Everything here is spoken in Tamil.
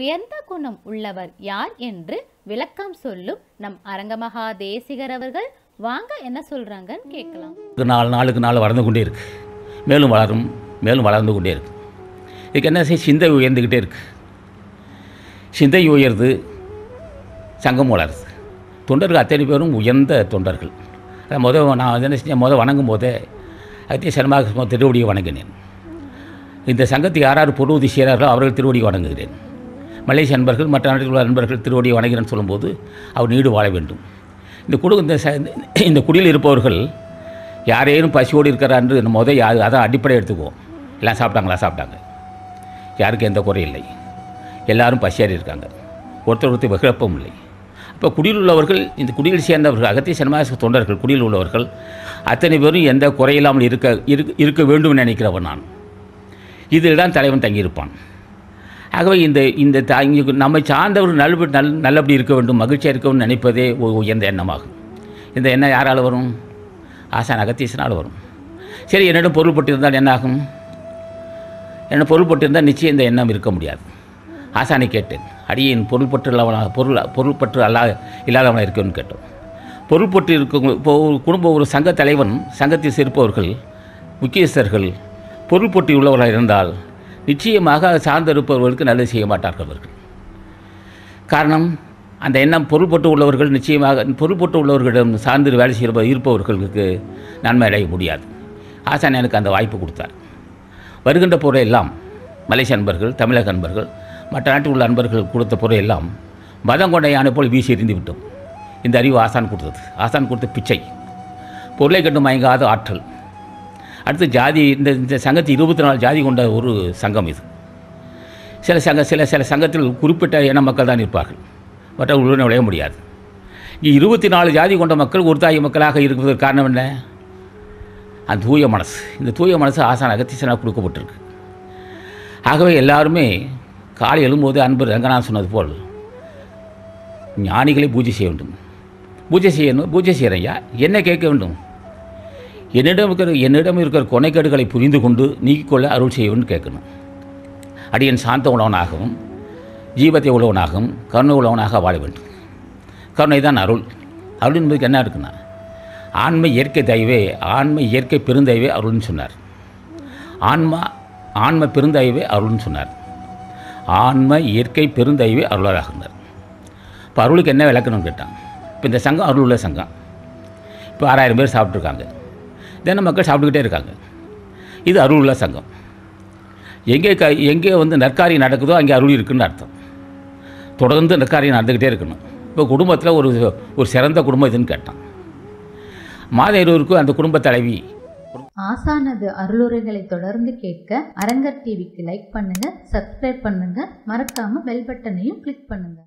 உயர்ந்த குணம் உள்ளவர் யார் என்று விளக்கம் சொல்லும் நம் அரங்கமகா தேசிகர் அவர்கள். வாங்க என்ன சொல்றாங்கன்னு கேட்கலாம். நாலு நாளுக்கு நாள் வளர்ந்து கொண்டே இருக்கு. மேலும் வளரும் மேலும் வளர்ந்து கொண்டே இருக்கு. இதுக்கு என்ன செய்ய சிந்தை உயர்ந்துக்கிட்டே இருக்கு. சிந்தை உயர்ந்து சங்கம் வளருது. தொண்டர்கள் அத்தனை பேரும் உயர்ந்த தொண்டர்கள். அதை முத நான் என்ன செஞ்சேன்? முதல் வணங்கும் போதே அத்திய சர்மாக திருவடியை வணங்கினேன். இந்த சங்கத்துக்கு யார் யார் பொருளுதவி செய்கிறார்களோ அவர்கள் திருவடியை வணங்குகிறேன். மலேசிய நண்பர்கள் மற்ற நாட்டில் உள்ள நண்பர்கள் திருவடியை வணங்குகிறேன்னு சொல்லும்போது அவர் நீடு வாழ வேண்டும். இந்த குடு இந்த இந்த குடியில் இருப்பவர்கள் யாரேனும் பசியோடு இருக்கிறான்று முத யார் அதான் அடிப்படை எடுத்துக்குவோம். எல்லாம் சாப்பிட்டாங்களா? சாப்பிட்டாங்க. யாருக்கும் எந்த குறையும் இல்லை. எல்லாரும் பசியாறி இருக்காங்க. ஒருத்தர் ஒருத்தர் வெகுழப்பம் இல்லை. அப்போ குடியில் உள்ளவர்கள் இந்த குடியில் சேர்ந்தவர்கள் அகத்திய சன்மாச தொண்டர்கள் குடியில் உள்ளவர்கள் அத்தனை பேரும் எந்த குறையில்லாமல் இருக்க இருக்க இருக்க வேண்டும் நினைக்கிறவன் நான். இதில் தான் தலைவன் தங்கியிருப்பான். ஆகவே இந்த இந்த த- இங்கு நம்மை சார்ந்தவர் நல் நல் நல்லபடி இருக்க வேண்டும் மகிழ்ச்சியாக இருக்க வேண்டும் நினைப்பதே ஒரு உயர்ந்த எண்ணமாகும். இந்த எண்ணம் யாரால் வரும்? ஆசான் அகத்தீசனால் வரும். சரி என்னிடம் பொருள்பட்டிருந்தால் என்னாகும்? என்ன பொருள்பட்டிருந்தால் நிச்சயம் இந்த எண்ணம் இருக்க முடியாது. ஆசானை கேட்டேன். அடியின் பொருள் பற்று இல்லாதவனாக பொருள் பொருள்பற்று அல்லா இல்லாதவனாக இருக்கணும்னு கேட்டோம். பொருள்பட்டு இருக்கும் இப்போ ஒரு குடும்ப ஒரு சங்க தலைவன் சங்கத்தில் சேர்ப்பவர்கள் முக்கியஸ்தர்கள் பொருள்பட்டு உள்ளவர்களாக இருந்தால் நிச்சயமாக அதை சார்ந்து இருப்பவர்களுக்கு நல்லது செய்ய மாட்டார்கள் அவர்கள். காரணம் அந்த எண்ணம் பொருள்பட்டு உள்ளவர்கள் நிச்சயமாக பொருள்பட்டு உள்ளவர்களிடம் சார்ந்து வேலை செய்ய இருப்பவர்களுக்கு நன்மை அடைய முடியாது. ஆசான் எனக்கு அந்த வாய்ப்பு கொடுத்தார். வருகின்ற பொருளை எல்லாம் மலேசிய அன்பர்கள் தமிழக அன்பர்கள் மற்ற நாட்டில் உள்ள அன்பர்கள் கொடுத்த பொருளை எல்லாம் மதம் கொண்ட யானை போல் வீசி எறிந்து விட்டோம். இந்த அறிவு ஆசான் கொடுத்தது. ஆசான் கொடுத்த பிச்சை. பொருளை கண்டு மயங்காத ஆற்றல். அடுத்து ஜாதி இந்த இந்த சங்கத்து இருபத்தி நாலு ஜாதி கொண்ட ஒரு சங்கம் இது. சில சங்க சில சில சங்கத்தில் குறிப்பிட்ட இன மக்கள் தான் இருப்பார்கள். மற்ற உள்ள நுழைய முடியாது. இங்கே இருபத்தி நாலு ஜாதி கொண்ட மக்கள் ஒரு தாய் மக்களாக இருப்பதற்கு காரணம் என்ன? அந்த தூய மனசு. இந்த தூய மனசு ஆசான அகத்தீசனாக கொடுக்கப்பட்டிருக்கு. ஆகவே எல்லாருமே காலை எழும்போது அன்பர் ரங்கநாதன் சொன்னது போல் ஞானிகளை பூஜை செய்ய வேண்டும். பூஜை செய்யணும் பூஜை செய்கிறையா என்ன கேட்க வேண்டும்? என்னிடம் இருக்கிற என்னிடம் இருக்கிற கொனைக்கேடுகளை புரிந்து கொண்டு நீக்கிக்கொள்ள அருள் செய்ய கேட்கணும். அடியன் சாந்த உழவனாகவும் ஜீவத்தை உழவனாகவும் கருணை உழவனாக வாழ வேண்டும். கருணை தான் அருள். அருள் என்பதுக்கு என்ன இருக்குன்னா ஆன்மை இயற்கை தயவே ஆண்மை இயற்கை பெருந்தயவே அருள்னு சொன்னார். ஆன்மா ஆன்ம பெருந்தயவே அருள்னு சொன்னார். ஆன்ம இயற்கை பெருந்தயவே அருளராக இருந்தார். இப்போ அருளுக்கு என்ன விளக்கணும்னு கேட்டான். இப்போ இந்த சங்கம் அருள் உள்ள சங்கம். இப்போ ஆறாயிரம் பேர் சாப்பிட்ருக்காங்க தினம் மக்கள் சாப்பிட்டுக்கிட்டே இருக்காங்க. இது அருள் சங்கம். எங்கே க எங்கே வந்து நற்காரியம் நடக்குதோ அங்கே அருள் இருக்குன்னு அர்த்தம். தொடர்ந்து நற்காரியம் நடந்துக்கிட்டே இருக்கணும். இப்போ குடும்பத்தில் ஒரு ஒரு சிறந்த குடும்பம் இதுன்னு கேட்டான். மாத இருவருக்கும் அந்த குடும்ப தலைவி. ஆசானது அருளுரைகளை தொடர்ந்து கேட்க அரங்கர் டிவிக்கு லைக் பண்ணுங்க சப்ஸ்கிரைப் பண்ணுங்க. மறக்காம பெல் பட்டனையும் கிளிக் பண்ணுங்க.